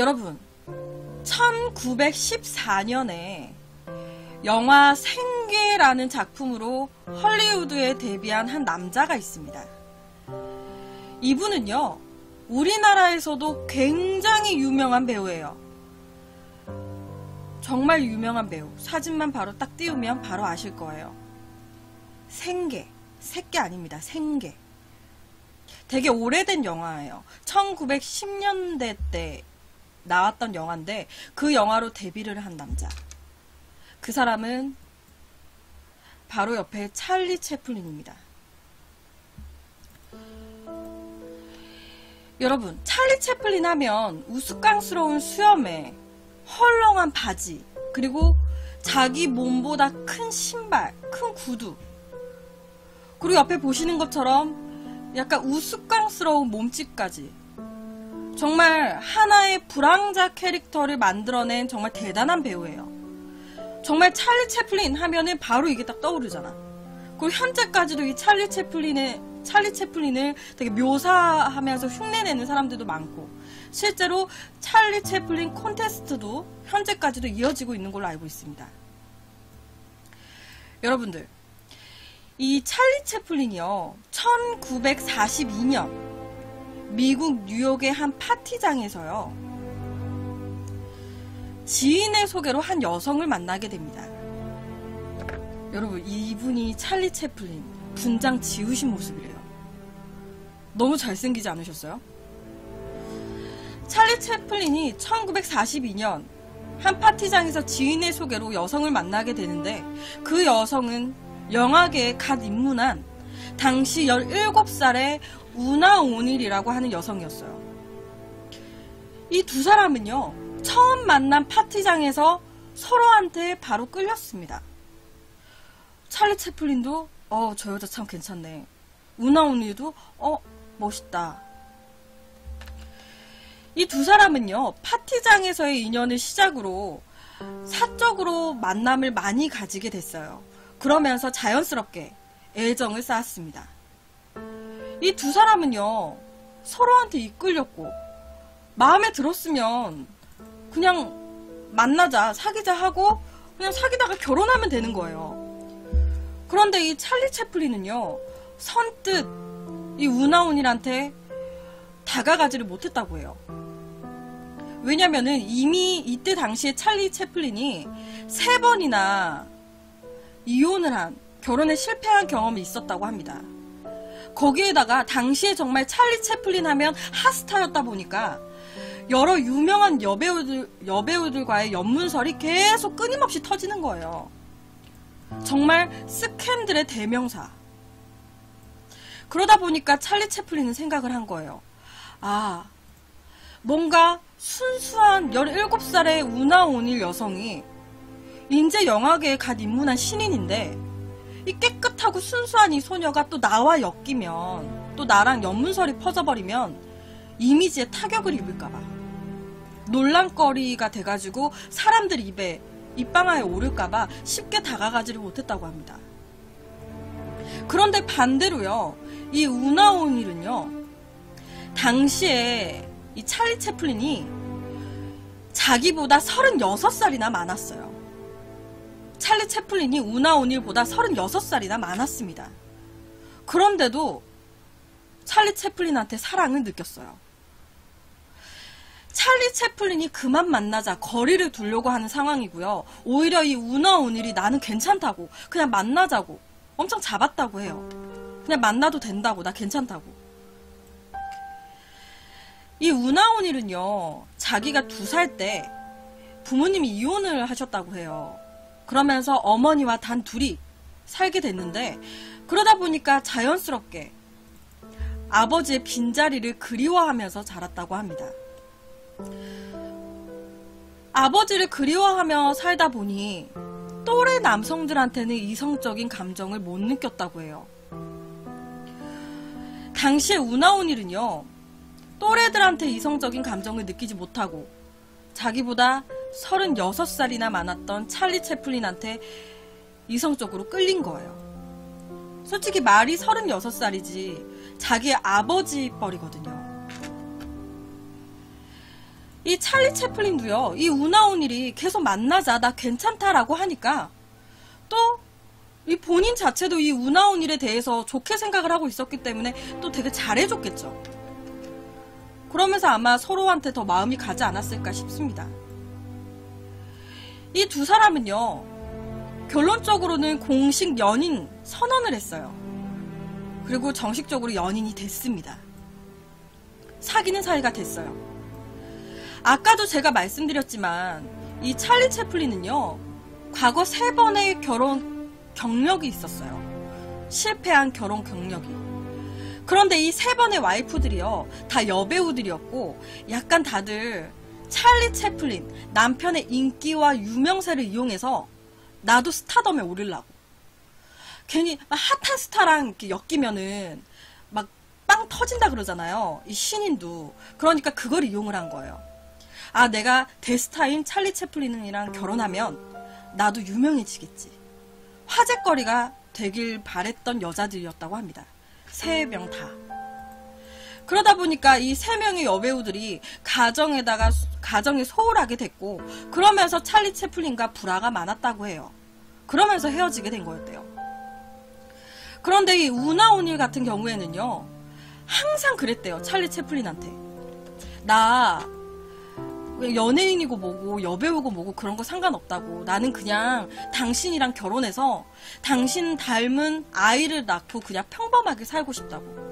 여러분, 1914년에 영화 생계라는 작품으로 헐리우드에 데뷔한 한 남자가 있습니다. 이분은요, 우리나라에서도 굉장히 유명한 배우예요. 정말 유명한 배우. 사진만 바로 딱 띄우면 바로 아실 거예요. 생계. 새끼 아닙니다. 생계. 되게 오래된 영화예요. 1910년대 때 나왔던 영화인데 그 영화로 데뷔를 한 남자. 그 사람은 바로 옆에 찰리 채플린입니다. 여러분, 찰리 채플린 하면 우스꽝스러운 수염에 헐렁한 바지, 그리고 자기 몸보다 큰 신발, 큰 구두, 그리고 옆에 보시는 것처럼 약간 우스꽝스러운 몸집까지. 정말 하나의 불황자 캐릭터를 만들어낸 정말 대단한 배우예요. 정말 찰리 채플린 하면은 바로 이게 딱 떠오르잖아. 그리고 현재까지도 이 찰리 채플린의 찰리 채플린을 되게 묘사하면서 흉내내는 사람들도 많고 실제로 찰리 채플린 콘테스트도 현재까지도 이어지고 있는 걸로 알고 있습니다. 여러분들 이 찰리 채플린이요 1942년 미국 뉴욕의 한 파티장에서요 지인의 소개로 한 여성을 만나게 됩니다. 여러분 이분이 찰리 채플린 분장 지우신 모습이래요. 너무 잘생기지 않으셨어요? 찰리 채플린이 1942년 한 파티장에서 지인의 소개로 여성을 만나게 되는데 그 여성은 영화계에 갓 입문한 당시 17살의 우나 오닐이라고 하는 여성이었어요. 이 두 사람은요, 처음 만난 파티장에서 서로한테 바로 끌렸습니다. 찰리 채플린도, 어, 저 여자 참 괜찮네. 우나 오닐도, 어, 멋있다. 이 두 사람은요, 파티장에서의 인연을 시작으로 사적으로 만남을 많이 가지게 됐어요. 그러면서 자연스럽게 애정을 쌓았습니다. 이 두 사람은요, 서로한테 이끌렸고, 마음에 들었으면, 그냥 만나자, 사귀자 하고, 그냥 사귀다가 결혼하면 되는 거예요. 그런데 이 찰리 채플린은요, 선뜻 이 우나운일한테 다가가지를 못했다고 해요. 왜냐면은 이미 이때 당시에 찰리 채플린이 세 번이나 이혼을 한, 결혼에 실패한 경험이 있었다고 합니다. 거기에다가 당시에 정말 찰리 채플린 하면 핫스타였다 보니까 여러 유명한 여배우들, 여배우들과의 연문설이 계속 끊임없이 터지는 거예요. 정말 스캔들의 대명사. 그러다 보니까 찰리 채플린은 생각을 한 거예요. 아, 뭔가 순수한 17살의 우나 오닐 여성이 인제 영화계에 갓 입문한 신인인데 이 깨끗하고 순수한 이 소녀가 또 나와 엮이면 또 나랑 연문설이 퍼져버리면 이미지에 타격을 입을까봐 논란거리가 돼가지고 사람들 입에 입방아에 오를까봐 쉽게 다가가지를 못했다고 합니다. 그런데 반대로요, 이 우나오닐은요, 당시에 이 찰리 채플린이 자기보다 36살이나 많았어요. 찰리 채플린이 우나 오닐보다 36살이나 많았습니다. 그런데도 찰리 채플린한테 사랑을 느꼈어요. 찰리 채플린이 그만 만나자 거리를 두려고 하는 상황이고요. 오히려 이 우나 오닐이 나는 괜찮다고 그냥 만나자고 엄청 잡았다고 해요. 그냥 만나도 된다고 나 괜찮다고. 이 우나 오닐은요. 자기가 두 살 때 부모님이 이혼을 하셨다고 해요. 그러면서 어머니와 단 둘이 살게 됐는데 그러다 보니까 자연스럽게 아버지의 빈자리를 그리워하면서 자랐다고 합니다. 아버지를 그리워하며 살다 보니 또래 남성들한테는 이성적인 감정을 못 느꼈다고 해요. 당시에 우나오닐은요, 또래들한테 이성적인 감정을 느끼지 못하고 자기보다 36살이나 많았던 찰리 채플린한테 이성적으로 끌린 거예요. 솔직히 말이 36살이지 자기의 아버지 뻘이거든요. 이 찰리 채플린도요, 이 우나오닐이 계속 만나자, 나 괜찮다라고 하니까, 또, 이 본인 자체도 이 우나오닐에 대해서 좋게 생각을 하고 있었기 때문에 또 되게 잘해줬겠죠. 그러면서 아마 서로한테 더 마음이 가지 않았을까 싶습니다. 이 두 사람은요, 결론적으로는 공식 연인 선언을 했어요. 그리고 정식적으로 연인이 됐습니다. 사귀는 사이가 됐어요. 아까도 제가 말씀드렸지만 이 찰리 채플린은요 과거 세 번의 결혼 경력이 있었어요. 실패한 결혼 경력이. 그런데 이 세 번의 와이프들이요 다 여배우들이었고 약간 다들 찰리 채플린 남편의 인기와 유명세를 이용해서 나도 스타덤에 오르려고 괜히 핫한 스타랑 이렇게 엮이면은 막 빵 터진다 그러잖아요. 이 신인도. 그러니까 그걸 이용을 한 거예요. 아, 내가 데스타인 찰리 채플린이랑 결혼하면 나도 유명해지겠지. 화제거리가 되길 바랬던 여자들이었다고 합니다. 세 명 다. 그러다 보니까 이 세 명의 여배우들이 가정에다가 가정이 소홀하게 됐고 그러면서 찰리 채플린과 불화가 많았다고 해요. 그러면서 헤어지게 된 거였대요. 그런데 이 우나 오닐 같은 경우에는요. 항상 그랬대요. 찰리 채플린한테. 나 연예인이고 뭐고 여배우고 뭐고 그런 거 상관없다고. 나는 그냥 당신이랑 결혼해서 당신 닮은 아이를 낳고 그냥 평범하게 살고 싶다고.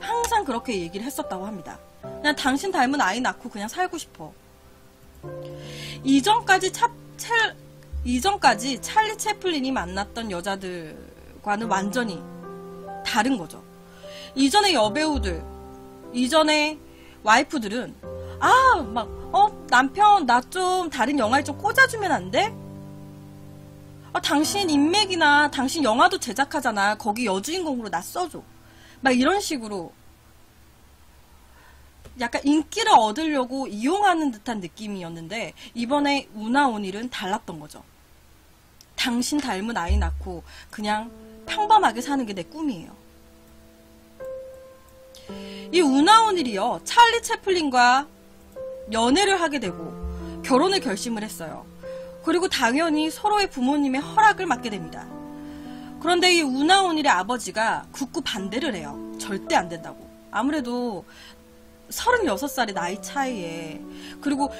항상 그렇게 얘기를 했었다고 합니다. 그냥 당신 닮은 아이 낳고 그냥 살고 싶어. 이전까지 차, 찰, 이전까지 찰리 채플린이 만났던 여자들과는 완전히 다른 거죠. 이전의 여배우들, 이전의 와이프들은 아, 막, 어, 남편, 나 좀 다른 영화에 좀 꽂아주면 안 돼? 아, 당신 인맥이나 당신 영화도 제작하잖아. 거기 여주인공으로 나 써줘. 막 이런 식으로 약간 인기를 얻으려고 이용하는 듯한 느낌이었는데 이번에 우나 오닐은 달랐던 거죠. 당신 닮은 아이 낳고 그냥 평범하게 사는 게 내 꿈이에요. 이 우나 오닐이요. 찰리 채플린과 연애를 하게 되고 결혼을 결심을 했어요. 그리고 당연히 서로의 부모님의 허락을 받게 됩니다. 그런데 이 우나온일의 아버지가 굳고 반대를 해요. 절대 안 된다고. 아무래도 36살의 나이 차이에 그리고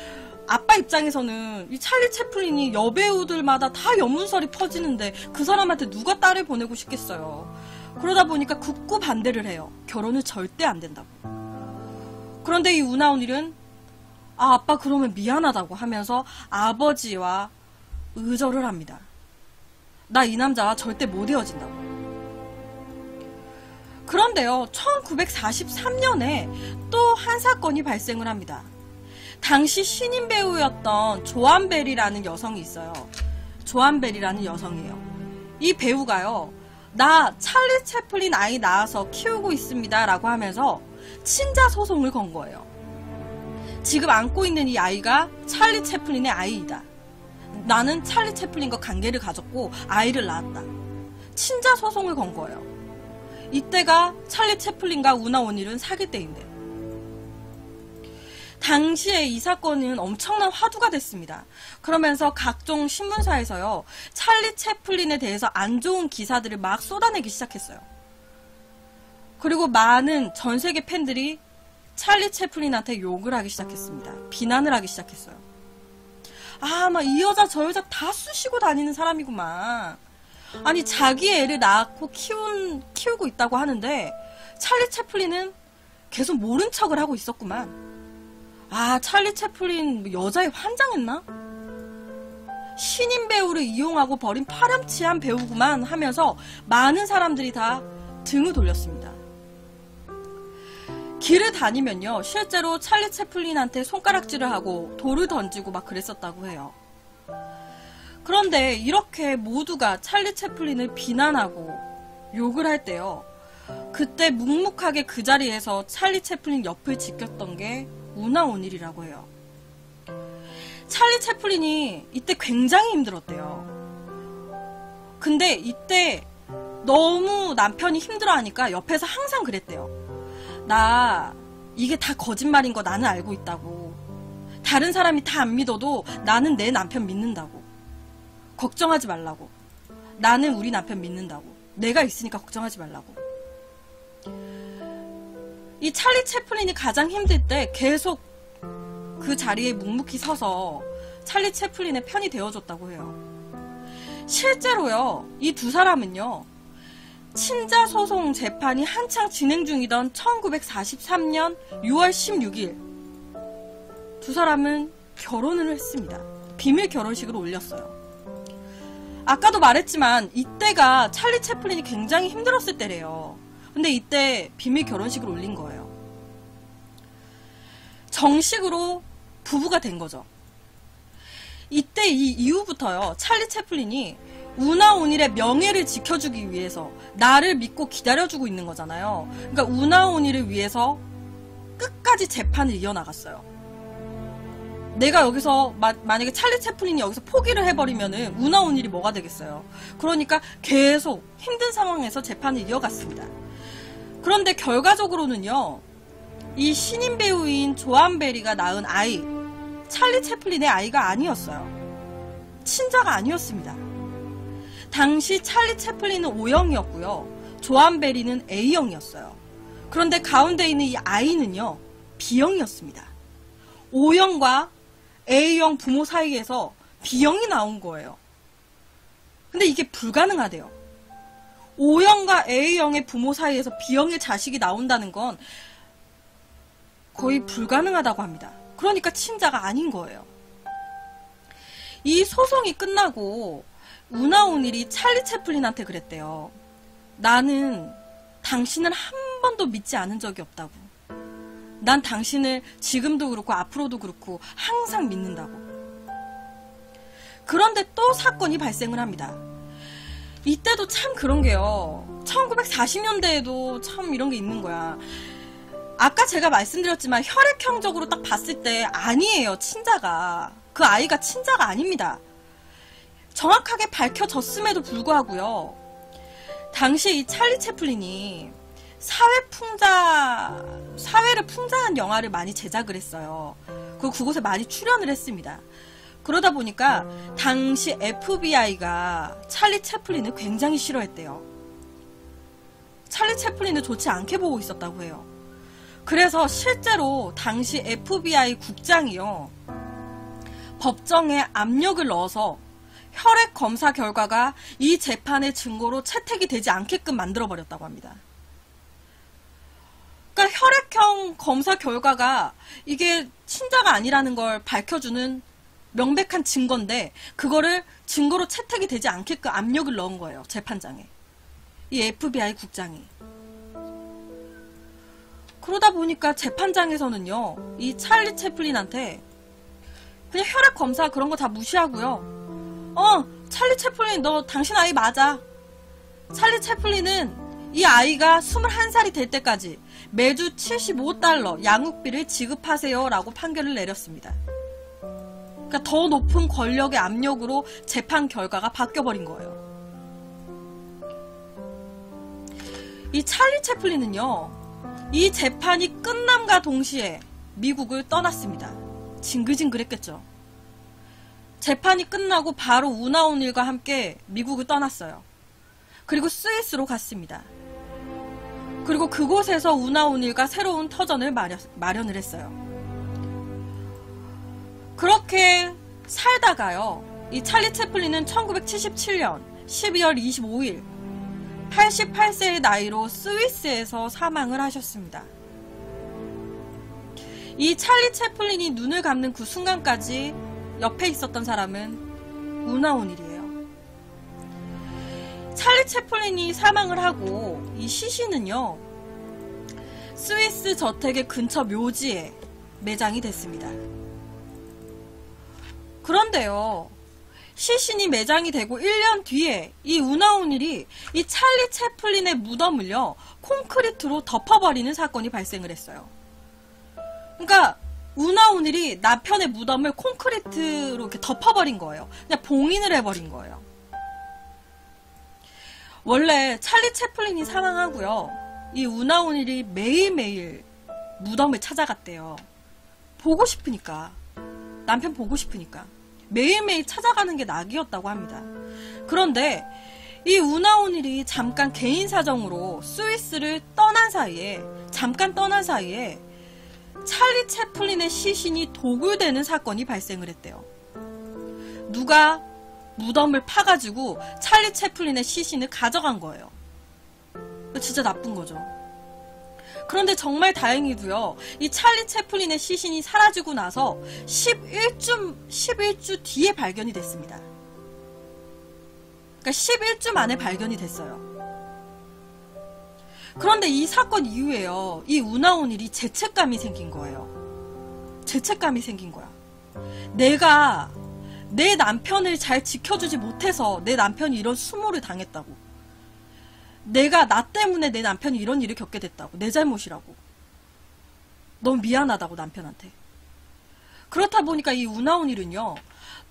아빠 입장에서는 이 찰리 채플린이 여배우들마다 다 연문설이 퍼지는데 그 사람한테 누가 딸을 보내고 싶겠어요. 그러다 보니까 굳고 반대를 해요. 결혼은 절대 안 된다고. 그런데 이 우나온일은 아, 아빠 그러면 미안하다고 하면서 아버지와 의절을 합니다. 나 이 남자와 절대 못 헤어진다고. 그런데요, 1943년에 또 한 사건이 발생을 합니다. 당시 신인 배우였던 조안 벨이라는 여성이 있어요. 조안 벨이라는 여성이에요. 이 배우가요, 나 찰리 채플린 아이 낳아서 키우고 있습니다. 라고 하면서 친자 소송을 건 거예요. 지금 안고 있는 이 아이가 찰리 채플린의 아이이다. 나는 찰리 채플린과 관계를 가졌고 아이를 낳았다. 친자 소송을 건 거예요. 이때가 찰리 채플린과 우나 원일은 사귈 때인데. 당시에 이 사건은 엄청난 화두가 됐습니다. 그러면서 각종 신문사에서요, 찰리 채플린에 대해서 안 좋은 기사들을 막 쏟아내기 시작했어요. 그리고 많은 전 세계 팬들이 찰리 채플린한테 욕을 하기 시작했습니다. 비난을 하기 시작했어요. 아, 막 이 여자 저 여자 다 쑤시고 다니는 사람이구만. 아니 자기 애를 낳고 키운 키우고 있다고 하는데 찰리 채플린은 계속 모른 척을 하고 있었구만. 아, 찰리 채플린 뭐 여자에 환장했나? 신인 배우를 이용하고 버린 파렴치한 배우구만 하면서 많은 사람들이 다 등을 돌렸습니다. 길을 다니면요, 실제로 찰리 채플린한테 손가락질을 하고 돌을 던지고 막 그랬었다고 해요. 그런데 이렇게 모두가 찰리 채플린을 비난하고 욕을 할 때요, 그때 묵묵하게 그 자리에서 찰리 채플린 옆을 지켰던 게 우나 오닐이라고 해요. 찰리 채플린이 이때 굉장히 힘들었대요. 근데 이때 너무 남편이 힘들어하니까 옆에서 항상 그랬대요. 나 이게 다 거짓말인 거 나는 알고 있다고. 다른 사람이 다 안 믿어도 나는 내 남편 믿는다고. 걱정하지 말라고. 나는 우리 남편 믿는다고. 내가 있으니까 걱정하지 말라고. 이 찰리 채플린이 가장 힘들 때 계속 그 자리에 묵묵히 서서 찰리 채플린의 편이 되어줬다고 해요. 실제로요, 이 두 사람은요, 친자 소송 재판이 한창 진행 중이던 1943년 6월 16일, 두 사람은 결혼을 했습니다. 비밀 결혼식을 올렸어요. 아까도 말했지만, 이때가 찰리 채플린이 굉장히 힘들었을 때래요. 근데 이때 비밀 결혼식을 올린 거예요. 정식으로 부부가 된 거죠. 이때 이 이후부터요, 찰리 채플린이 우나 오닐의 명예를 지켜주기 위해서 나를 믿고 기다려주고 있는 거잖아요. 그러니까 우나 오닐을 위해서 끝까지 재판을 이어나갔어요. 내가 여기서 마, 만약에 찰리 채플린이 여기서 포기를 해버리면은 우나 오닐이 뭐가 되겠어요. 그러니까 계속 힘든 상황에서 재판을 이어갔습니다. 그런데 결과적으로는요, 이 신인 배우인 조안 베리가 낳은 아이, 찰리 채플린의 아이가 아니었어요. 친자가 아니었습니다. 당시 찰리 채플린은 O형이었고요. 조안 베리는 A형이었어요. 그런데 가운데 있는 이 아이는요, B형이었습니다. O형과 A형 부모 사이에서 B형이 나온 거예요. 근데 이게 불가능하대요. O형과 A형의 부모 사이에서 B형의 자식이 나온다는 건 거의 불가능하다고 합니다. 그러니까 친자가 아닌 거예요. 이 소송이 끝나고 우나 오닐이 찰리 채플린한테 그랬대요. 나는 당신을 한 번도 믿지 않은 적이 없다고. 난 당신을 지금도 그렇고 앞으로도 그렇고 항상 믿는다고. 그런데 또 사건이 발생을 합니다. 이때도 참 그런 게요. 1940년대에도 참 이런 게 있는 거야. 아까 제가 말씀드렸지만 혈액형적으로 딱 봤을 때 아니에요, 친자가. 그 아이가 친자가 아닙니다. 정확하게 밝혀졌음에도 불구하고요. 당시 이 찰리 채플린이 사회 풍자, 사회를 풍자한 영화를 많이 제작을 했어요. 그 그곳에 많이 출연을 했습니다. 그러다 보니까 당시 FBI가 찰리 채플린을 굉장히 싫어했대요. 찰리 채플린을 좋지 않게 보고 있었다고 해요. 그래서 실제로 당시 FBI 국장이요. 법정에 압력을 넣어서 혈액 검사 결과가 이 재판의 증거로 채택이 되지 않게끔 만들어버렸다고 합니다. 그러니까 혈액형 검사 결과가 이게 친자가 아니라는 걸 밝혀주는 명백한 증거인데 그거를 증거로 채택이 되지 않게끔 압력을 넣은 거예요. 재판장에. 이 FBI 국장이. 그러다 보니까 재판장에서는요, 이 찰리 채플린한테 그냥 혈액 검사 그런 거 다 무시하고요. 어, 찰리 채플린 너 당신 아이 맞아. 찰리 채플린은 이 아이가 21살이 될 때까지 매주 75달러 양육비를 지급하세요 라고 판결을 내렸습니다. 그러니까 더 높은 권력의 압력으로 재판 결과가 바뀌어버린 거예요. 이 찰리 채플린은요, 이 재판이 끝남과 동시에 미국을 떠났습니다. 징글징글했겠죠. 재판이 끝나고 바로 우나오닐과 함께 미국을 떠났어요. 그리고 스위스로 갔습니다. 그리고 그곳에서 우나오닐과 새로운 터전을 마련, 을 했어요. 그렇게 살다가요. 이 찰리 채플린은 1977년 12월 25일 88세의 나이로 스위스에서 사망을 하셨습니다. 이 찰리 채플린이 눈을 감는 그 순간까지 옆에 있었던 사람은 우나오닐이에요. 찰리 채플린이 사망을 하고 이 시신은요, 스위스 저택의 근처 묘지에 매장이 됐습니다. 그런데요, 시신이 매장이 되고 1년 뒤에 이 우나오닐이 이 찰리 채플린의 무덤을요, 콘크리트로 덮어버리는 사건이 발생을 했어요. 그러니까, 우나오닐이 남편의 무덤을 콘크리트로 이렇게 덮어버린 거예요. 그냥 봉인을 해버린 거예요. 원래 찰리 채플린이 사망하고요. 이 우나오닐이 매일매일 무덤을 찾아갔대요. 보고 싶으니까. 남편 보고 싶으니까. 매일매일 찾아가는 게 낙이었다고 합니다. 그런데 이 우나온일이 잠깐 개인 사정으로 스위스를 떠난 사이에, 잠깐 떠난 사이에 찰리 채플린의 시신이 도굴되는 사건이 발생을 했대요. 누가 무덤을 파가지고 찰리 채플린의 시신을 가져간 거예요. 진짜 나쁜 거죠. 그런데 정말 다행히도요, 이 찰리 채플린의 시신이 사라지고 나서 11주, 11주 뒤에 발견이 됐습니다. 그러니까 11주 만에 발견이 됐어요. 그런데 이 사건 이후에요, 이 우나온 일이 죄책감이 생긴 거예요. 죄책감이 생긴 거야. 내가 내 남편을 잘 지켜주지 못해서 내 남편이 이런 수모를 당했다고. 내가 나 때문에 내 남편이 이런 일을 겪게 됐다고. 내 잘못이라고. 너무 미안하다고 남편한테. 그렇다 보니까 이 우나온 일은요.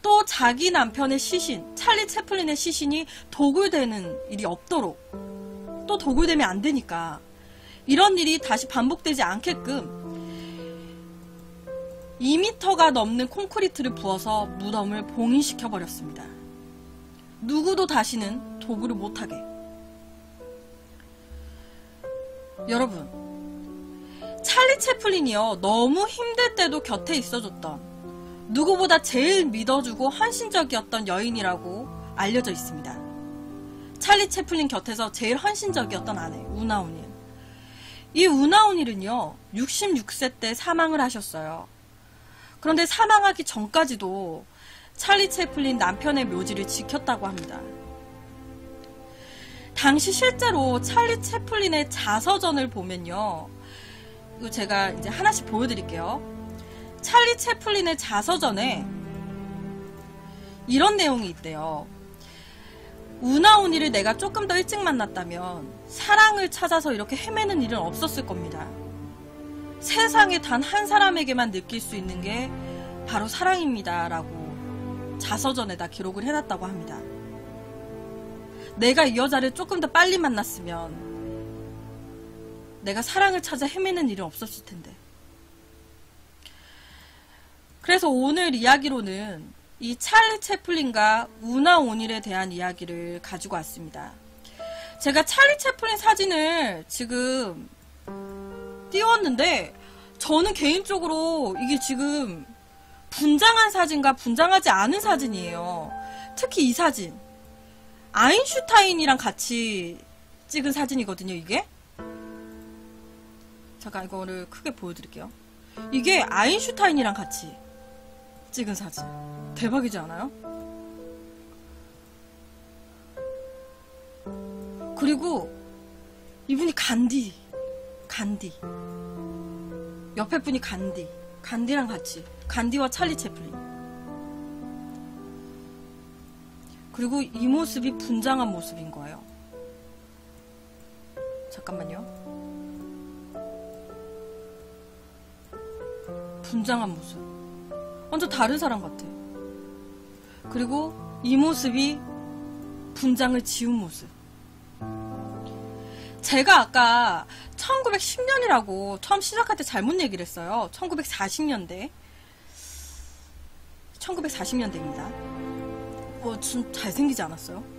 또 자기 남편의 시신, 찰리 채플린의 시신이 도굴되는 일이 없도록 또 도굴되면 안 되니까 이런 일이 다시 반복되지 않게끔 2미터가 넘는 콘크리트를 부어서 무덤을 봉인시켜 버렸습니다. 누구도 다시는 도굴을 못하게. 여러분, 찰리 채플린이요 너무 힘들 때도 곁에 있어줬던 누구보다 제일 믿어주고 헌신적이었던 여인이라고 알려져 있습니다. 찰리 채플린 곁에서 제일 헌신적이었던 아내 우나오닐. 이 우나오닐은요 66세 때 사망을 하셨어요. 그런데 사망하기 전까지도 찰리 채플린 남편의 묘지를 지켰다고 합니다. 당시 실제로 찰리 채플린의 자서전을 보면요. 이거 제가 이제 하나씩 보여드릴게요. 찰리 채플린의 자서전에 이런 내용이 있대요. 우나오니를 내가 조금 더 일찍 만났다면 사랑을 찾아서 이렇게 헤매는 일은 없었을 겁니다. 세상에 단 한 사람에게만 느낄 수 있는 게 바로 사랑입니다. 라고 자서전에다 기록을 해놨다고 합니다. 내가 이 여자를 조금 더 빨리 만났으면 내가 사랑을 찾아 헤매는 일은 없었을 텐데. 그래서 오늘 이야기로는 이 찰리 채플린과 우나 오닐에 대한 이야기를 가지고 왔습니다. 제가 찰리 채플린 사진을 지금 띄웠는데 저는 개인적으로 이게 지금 분장한 사진과 분장하지 않은 사진이에요. 특히 이 사진. 아인슈타인이랑 같이 찍은 사진이거든요, 이게. 잠깐 이거를 크게 보여드릴게요. 이게 아인슈타인이랑 같이 찍은 사진. 대박이지 않아요? 그리고 이분이 간디. 간디. 옆에 분이 간디. 간디랑 같이. 간디와 찰리 채플린. 그리고 이 모습이 분장한 모습인 거예요. 잠깐만요. 분장한 모습. 완전 다른 사람 같아. 그리고 이 모습이 분장을 지운 모습. 제가 아까 1910년이라고 처음 시작할 때 잘못 얘기를 했어요. 1940년대. 1940년대입니다. 어, 좀 잘생기지 않았어요?